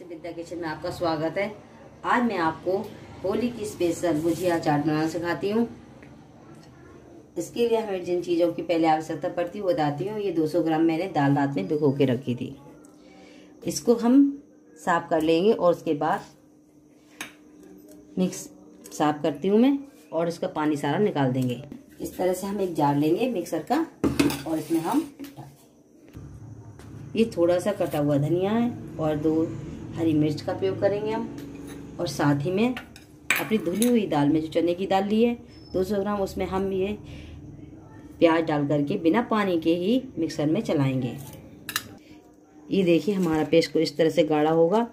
से विद्या किचन में आपका स्वागत है। आज मैं आपको होली की स्पेशल भुजिया चाट बनाना सिखाती हूँ। इसके लिए हमें जिन चीज़ों की पहले आवश्यकता पड़ती है, वो बताती हूँ। ये 200 ग्राम मैंने दाल रात में भिगो के रखी थी। इसको हम साफ़ कर लेंगे और उसके बाद मिक्स साफ़ करती हूँ मैं और इसका पानी सारा निकाल देंगे। इस तरह से हम एक जार लेंगे मिक्सर का और इसमें हम ये थोड़ा सा कटा हुआ धनिया है और दो हरी मिर्च का प्रयोग करेंगे हम। और साथ ही में अपनी धुली हुई दाल में जो चने की दाल ली है 200 ग्राम, उसमें हम ये प्याज डाल करके बिना पानी के ही मिक्सर में चलाएँगे। ये देखिए हमारा पेस्ट को इस तरह से गाढ़ा होगा।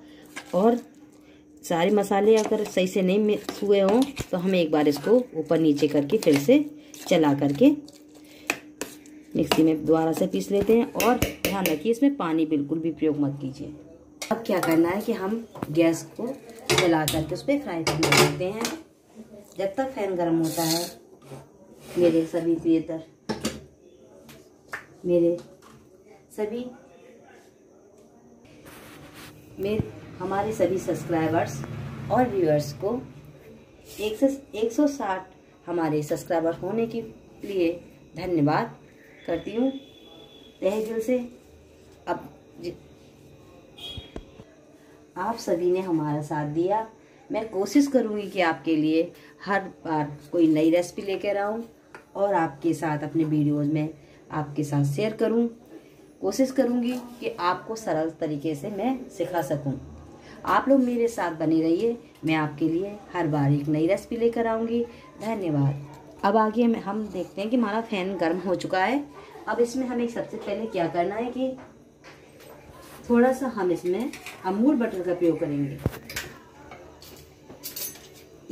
और सारे मसाले अगर सही से नहीं मिक्स हुए हों तो हम एक बार इसको ऊपर नीचे करके फिर से चला करके मिक्सी में दोबारा से पीस लेते हैं। और ध्यान रखिए, इसमें पानी बिल्कुल भी प्रयोग मत कीजिए। अब क्या करना है कि हम गैस को जला करके उस पर फ्राई पैन रखते हैं। जब तक फ़ैन गर्म होता है, मेरे सभी प्रियतर मेरे सभी मेरे हमारे सभी सब्सक्राइबर्स और व्यूअर्स को एक से, एक सौ साठ हमारे सब्सक्राइबर होने के लिए धन्यवाद करती हूँ। तहे दिल से अब आप सभी ने हमारा साथ दिया। मैं कोशिश करूँगी कि आपके लिए हर बार कोई नई रेसिपी लेकर आऊँ और आपके साथ अपने वीडियोज़ में आपके साथ शेयर करूँ। कोशिश करूँगी कि आपको सरल तरीके से मैं सिखा सकूँ। आप लोग मेरे साथ बने रहिए। मैं आपके लिए हर बार एक नई रेसिपी लेकर आऊँगी। धन्यवाद। अब आगे हम देखते हैं कि हमारा फ़ैन गर्म हो चुका है। अब इसमें हमें सबसे पहले क्या करना है कि थोड़ा सा हम इसमें अमूल बटर का प्रयोग करेंगे।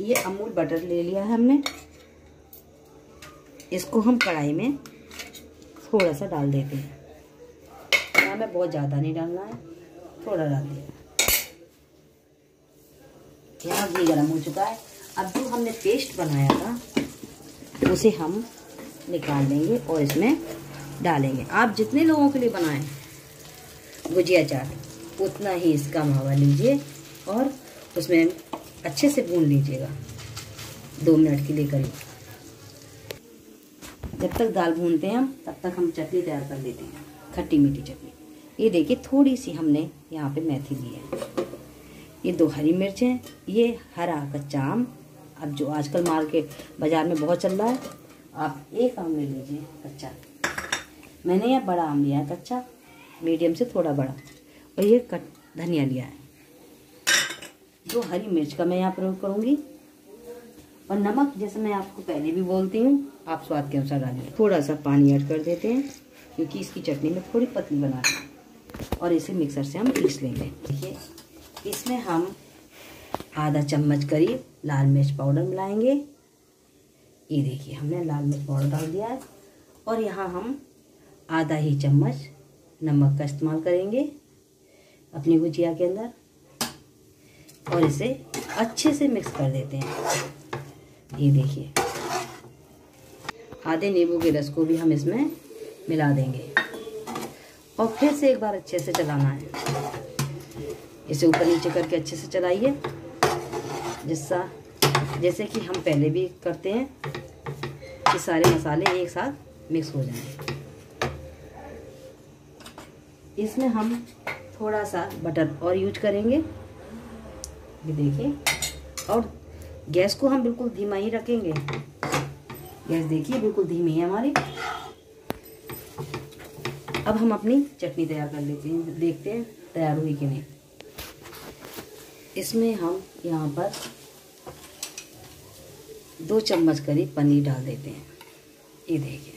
ये अमूल बटर ले लिया है हमने। इसको हम कढ़ाई में थोड़ा सा डाल देते हैं। यहाँ में बहुत ज़्यादा नहीं डालना है, थोड़ा डाल दिया यहाँ घी गर्म हो चुका है। अब जो हमने पेस्ट बनाया था, उसे हम निकाल लेंगे और इसमें डालेंगे। आप जितने लोगों के लिए बनाएँ, गुजिया चाट। उतना ही इसका मावा लीजिए और उसमें अच्छे से भून लीजिएगा। दो मिनट के लिए करीब। जब तक दाल भूनते हैं हम, तब तक हम चटनी तैयार कर लेते हैं। खट्टी मीठी चटनी। ये देखिए थोड़ी सी हमने यहाँ पे मेथी ली है। ये दो हरी मिर्च हैं, ये हरा कच्चा आम। अब जो आजकल मार्केट बाज़ार में बहुत चल रहा है, आप एक आम ले लीजिए कच्चा। मैंने यह बड़ा आम लिया है कच्चा, मीडियम से थोड़ा बड़ा। और ये कट धनिया लिया है। दो हरी मिर्च का मैं यहाँ प्रयोग करूँगी। और नमक, जैसे मैं आपको पहले भी बोलती हूँ, आप स्वाद के अनुसार डालिए। थोड़ा सा पानी ऐड कर देते हैं, क्योंकि इसकी चटनी में थोड़ी पतली बना और इसे मिक्सर से हम पीस लेंगे। देखिए, इसमें हम आधा चम्मच करीब लाल मिर्च पाउडर मिलाएँगे। ये देखिए, हमने लाल मिर्च पाउडर डाल दिया है। और यहाँ हम आधा ही चम्मच नमक का इस्तेमाल करेंगे। अपनी भुजिया के अंदर और इसे अच्छे से मिक्स कर देते हैं। ये देखिए। आधे नींबू के रस को भी हम इसमें मिला देंगे। और फिर से एक बार अच्छे से चलाना है। इसे ऊपर नीचे करके अच्छे से चलाइए। जिससा, जैसे कि हम पहले भी करते हैं कि सारे मसाले एक साथ मिक्स हो जाएँ। इसमें हम थोड़ा सा बटर और यूज़ करेंगे। ये देखिए। और गैस को हम बिल्कुल धीमा ही रखेंगे। गैस देखिए, बिल्कुल धीमी है हमारी। अब हम अपनी चटनी तैयार कर लेते हैं। देखते हैं तैयार हुई कि नहीं। इसमें हम यहाँ पर दो चम्मच करीब पनीर डाल देते हैं। ये देखिए।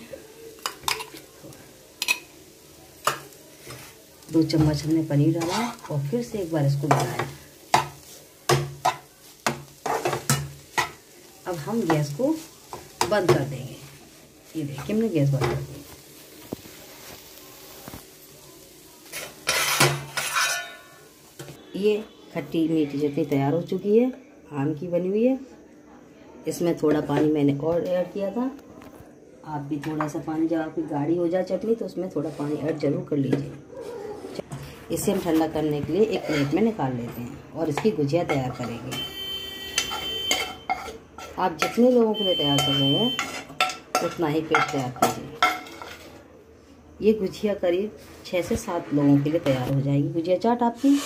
दो चम्मच हमने पनीर डाला और फिर से एक बार इसको बनाया अब हम गैस को बंद कर देंगे। ये देखिए हमने गैस बंद कर दी? ये खट्टी मीठी चटनी तैयार हो चुकी है, आम की बनी हुई है। इसमें थोड़ा पानी मैंने और ऐड किया था। आप भी थोड़ा सा पानी, जब आपकी गाढ़ी हो जाए चटनी तो उसमें थोड़ा पानी ऐड ज़रूर कर लीजिए। इसे हम ठंडा करने के लिए एक प्लेट में निकाल लेते हैं और इसकी गुजिया तैयार करेंगे। आप जितने लोगों के लिए तैयार कर रहे हैं, उतना ही पेस्ट तैयार कीजिए ये गुजिया करीब छः से सात लोगों के लिए तैयार हो जाएगी। गुजिया चाट आपकी?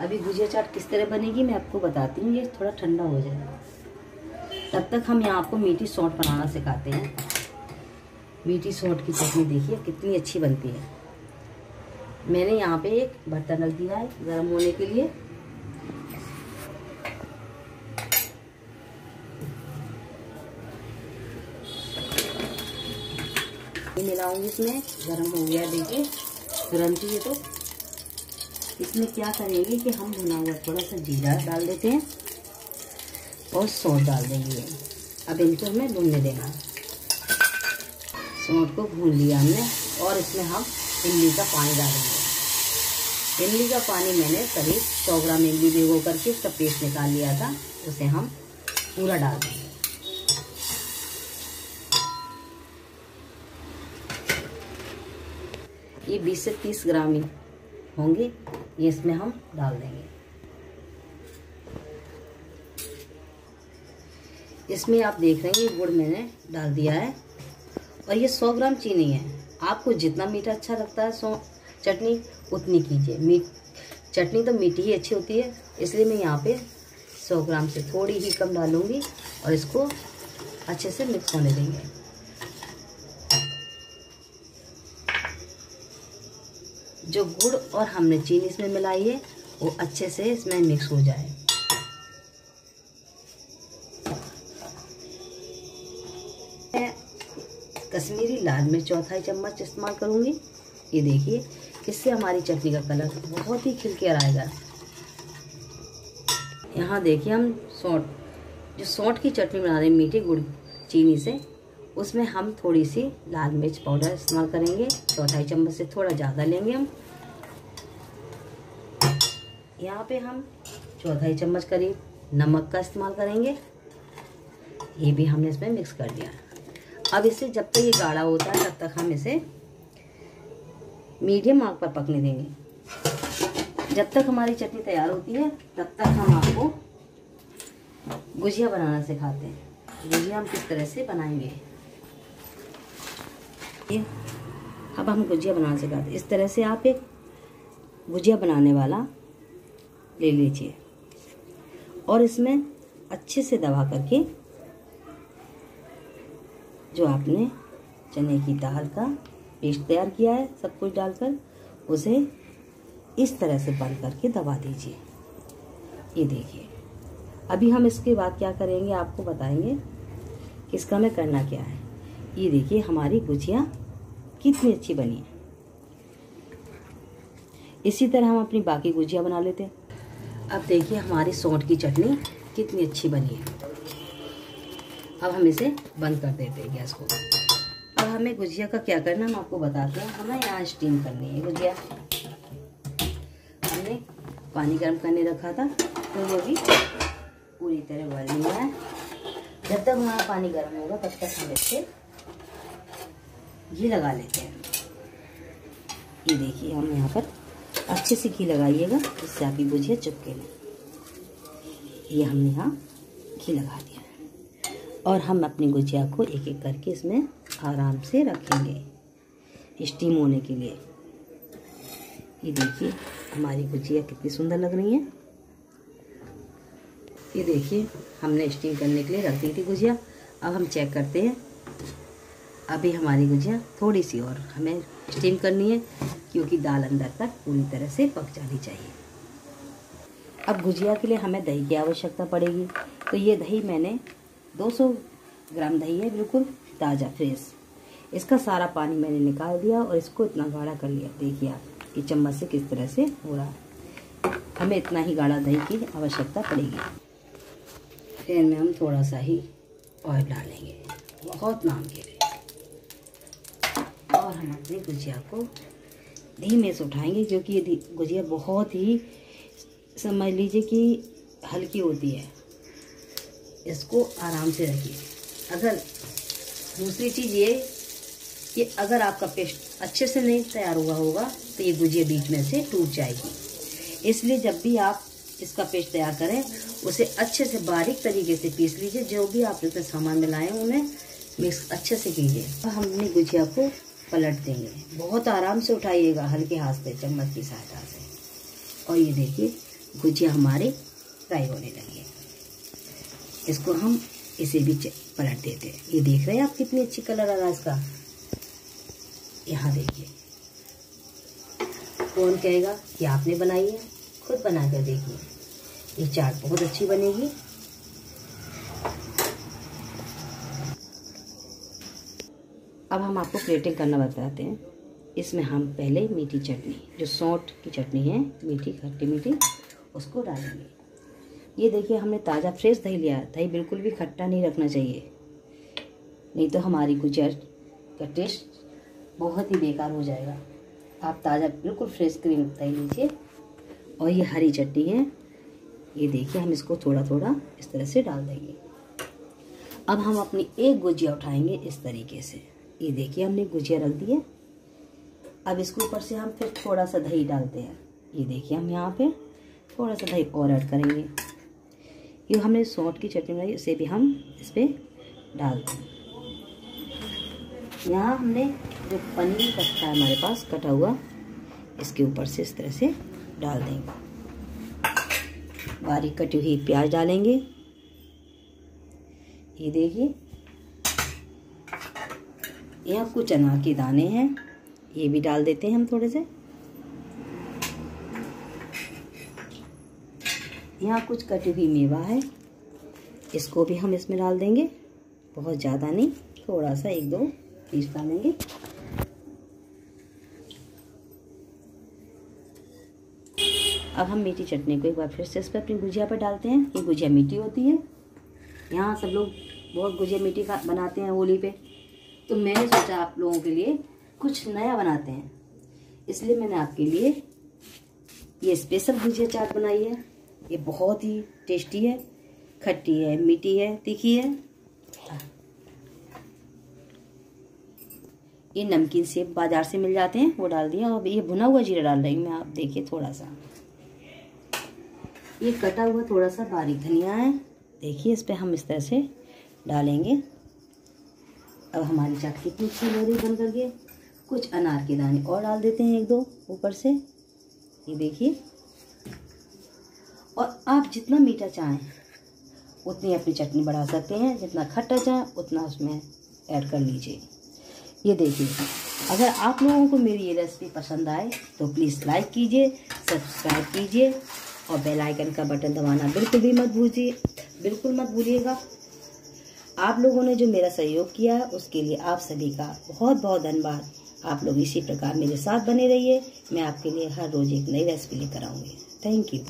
अभी गुजिया चाट किस तरह बनेगी मैं आपको बताती हूँ। ये थोड़ा ठंडा हो जाएगा तब तक हम यहाँ आपको मीठी सौंठ बनाना सिखाते हैं। मीठी सौंठ की चटनी देखिए, कितनी अच्छी बनती है। मैंने यहाँ पे एक बर्तन रख दिया है, गर्म होने के लिए। मिलाऊँगी इसमें, गर्म हो गया देखिए तुरंत ही तो। इसमें क्या करेंगे कि हम भुना हुआ थोड़ा सा जीरा डाल देते हैं और सौंठ डाल देंगे। अब इनको हमें भूनने देना सौंठ को भून लिया हमने और इसमें हम इमली का पानी डालेंगे। इमली का पानी मैंने करीब सौ ग्राम इमली भिगो करके उसका पेस्ट निकाल लिया था, उसे हम पूरा डाल देंगे। ये 20 से 30 ग्राम ही होंगे, ये इसमें हम डाल देंगे। इसमें आप देख रहे हैं, ये गुड़ मैंने डाल दिया है, और ये 100 ग्राम चीनी है। आपको जितना मीठा अच्छा लगता है सो चटनी उतनी कीजिए। मीठ, चटनी तो मीठी ही अच्छी होती है, इसलिए मैं यहाँ पे 100 ग्राम से थोड़ी ही कम डालूँगी और इसको अच्छे से मिक्स होने देंगे। जो गुड़ और हमने चीनी इसमें मिलाई है, वो अच्छे से इसमें मिक्स हो जाए। कश्मीरी लाल मिर्च चौथाई चम्मच इस्तेमाल करूँगी। ये देखिए, इससे हमारी चटनी का कलर बहुत ही खिल कर आएगा। यहाँ देखिए हम सौंठ, जो सौंठ की चटनी बना रहे हैं मीठी गुड़ चीनी से, उसमें हम थोड़ी सी लाल मिर्च पाउडर इस्तेमाल करेंगे चौथाई चम्मच से थोड़ा ज़्यादा लेंगे हम। यहाँ पे हम चौथाई चम्मच करीब नमक का इस्तेमाल करेंगे। ये भी हमने इसमें मिक्स कर दिया अब इसे जब तक ये गाढ़ा होता है, तब तक हम इसे मीडियम आग पर पकने देंगे। जब तक हमारी चटनी तैयार होती है, तब तक हम आपको गुजिया बनाना सिखाते हैं। गुजिया हम किस तरह से बनाएँगे? ये, अब हम गुजिया बनाना सिखाते हैं। इस तरह से आप एक गुजिया बनाने वाला ले लीजिए। और इसमें अच्छे से दबा करके जो आपने चने की दाल का पेस्ट तैयार किया है, सब कुछ डालकर उसे इस तरह से बंद करके दबा दीजिए। ये देखिए। अभी हम इसके बाद क्या करेंगे, आपको बताएँगे कि इसका हमें करना क्या है। ये देखिए, हमारी गुजिया कितनी अच्छी बनी है। इसी तरह हम अपनी बाकी गुजिया बना लेते हैं। अब देखिए, हमारी सौंठ की चटनी कितनी अच्छी बनी है। अब हम इसे बंद कर देते हैं गैस को। अब हमें गुजिया का क्या करना हम आपको बताते हैं। हमें यहाँ स्टीम करनी है गुजिया। हमने पानी गर्म करने रखा था तो वो भी पूरी तरह उबल लिया है। जब तक हमारा पानी गर्म होगा, तब तक हम इससे घी लगा लेते हैं। ये देखिए, हम यहाँ पर अच्छे से घी लगाइएगा जिससे आपकी गुजिया चुपके नहीं ये हमने यहाँ घी लगा दिया। और हम अपनी गुजिया को एक एक करके इसमें आराम से रखेंगे। स्टीम होने के लिए। ये देखिए, हमारी गुजिया कितनी सुंदर लग रही है। ये देखिए, हमने स्टीम करने के लिए रख दी थी गुजिया। अब हम चेक करते हैं। अभी हमारी गुजिया थोड़ी सी और हमें स्टीम करनी है, क्योंकि दाल अंदर तक पूरी तरह से पक जानी चाहिए। अब गुजिया के लिए हमें दही की आवश्यकता पड़ेगी। तो ये दही मैंने 200 ग्राम दही है, बिल्कुल ताज़ा फ्रेश इसका सारा पानी मैंने निकाल दिया और इसको इतना गाढ़ा कर लिया। देखिए आप, कि चम्मच से किस तरह से हो रहा है। हमें इतना ही गाढ़ा दही की आवश्यकता पड़ेगी। फिर में हम थोड़ा सा ही ऑयल डालेंगे। बहुत नाम के लिए। और हम अपनी गुजिया को धीमे से उठाएँगे, जो कि ये गुजिया बहुत ही, समझ लीजिए कि हल्की होती है। इसको आराम से रखिए। अगर दूसरी चीज़ ये कि अगर आपका पेस्ट अच्छे से नहीं तैयार हुआ होगा तो ये गुजिया बीच में से टूट जाएगी। इसलिए जब भी आप इसका पेस्ट तैयार करें, उसे अच्छे से बारीक तरीके से पीस लीजिए। जो भी आप इसमें सामान मिलाएँ उन्हें मिक्स अच्छे से कीजिए। हम अपनी गुजिया को पलट देंगे। बहुत आराम से उठाइएगा हल्के हाथ से, चम्मच की सहायता से। और ये देखिए, गुजिया हमारी फ्राई होने लगी इसको हम इसे भी पलट देते हैं। ये देख रहे हैं आप कितनी अच्छी कलर आ रहा है इसका? यहाँ देखिए। कौन कहेगा कि आपने बनाई है? खुद बना कर देखिए। ये चाट बहुत अच्छी बनेगी। अब हम आपको प्लेटिंग करना बताते हैं। इसमें हम पहले मीठी चटनी, जो सौंठ की चटनी है, मीठी, खट्टी मीठी, उसको डालेंगे। ये देखिए, हमने ताज़ा फ्रेश दही लिया। दही बिल्कुल भी खट्टा नहीं रखना चाहिए। नहीं तो हमारी गुजर का टेस्ट बहुत ही बेकार हो जाएगा। आप ताज़ा बिल्कुल फ्रेश क्रीम दही लीजिए। और ये हरी चटनी है। ये देखिए, हम इसको थोड़ा थोड़ा इस तरह से डाल देंगे। अब हम अपनी एक गुजिया उठाएँगे इस तरीके से। ये देखिए, हमने गुजिया रख दी है। अब इसके ऊपर से हम फिर थोड़ा सा दही डालते हैं। ये देखिए, हम यहाँ पे थोड़ा सा दही और ऐड करेंगे। ये हमने सौंठ की चटनी बनाई, उसे भी हम इस पर डाल दें। यहाँ हमने जो पनीर कट्टा है हमारे पास, कटा हुआ, इसके ऊपर से इस तरह से डाल देंगे। बारीक कटी हुई प्याज डालेंगे। ये देखिए, यहाँ कुछ अनार के दाने हैं, ये भी डाल देते हैं हम थोड़े से। यहाँ कुछ कटी हुई मेवा है। इसको भी हम इसमें डाल देंगे। बहुत ज़्यादा नहीं, थोड़ा सा एक दो पीस डालेंगे। अब हम मीठी चटनी को एक बार फिर से इस पर अपनी गुजिया पर डालते हैं। ये गुजिया मीठी होती है। यहाँ सब लोग बहुत गुजिया मीठी का बनाते हैं होली पे। तो मैंने सोचा आप लोगों के लिए कुछ नया बनाते हैं। इसलिए मैंने आपके लिए ये स्पेशल भुजिया चाट बनाई है। ये बहुत ही टेस्टी है, खट्टी है, मीठी है, तीखी है। ये नमकीन सेब बाज़ार से मिल जाते हैं, वो डाल दिया और ये भुना हुआ जीरा डाल रही हूँ मैं, आप देखिए थोड़ा सा ये कटा हुआ थोड़ा सा बारीक धनिया है। देखिए इस पर हम इस तरह से डालेंगे। अब हमारी चाट कितनी अच्छी हो रही बन करके। कुछ अनार के दाने और डाल देते हैं एक दो ऊपर से। ये देखिए। और आप जितना मीठा चाहें, उतनी अपनी चटनी बढ़ा सकते हैं। जितना खट्टा चाहें, उतना उसमें ऐड कर लीजिए। ये देखिए, अगर आप लोगों को मेरी ये रेसिपी पसंद आए तो प्लीज़ लाइक कीजिए सब्सक्राइब कीजिए, और बेल आइकन का बटन दबाना बिल्कुल भी मत भूलिए, बिल्कुल मत भूलिएगा। आप लोगों ने जो मेरा सहयोग किया उसके लिए आप सभी का बहुत बहुत धन्यवाद। आप लोग इसी प्रकार मेरे साथ बने रहिए। मैं आपके लिए हर रोज़ एक नई रेसिपी लेकर आऊँगी। Thank you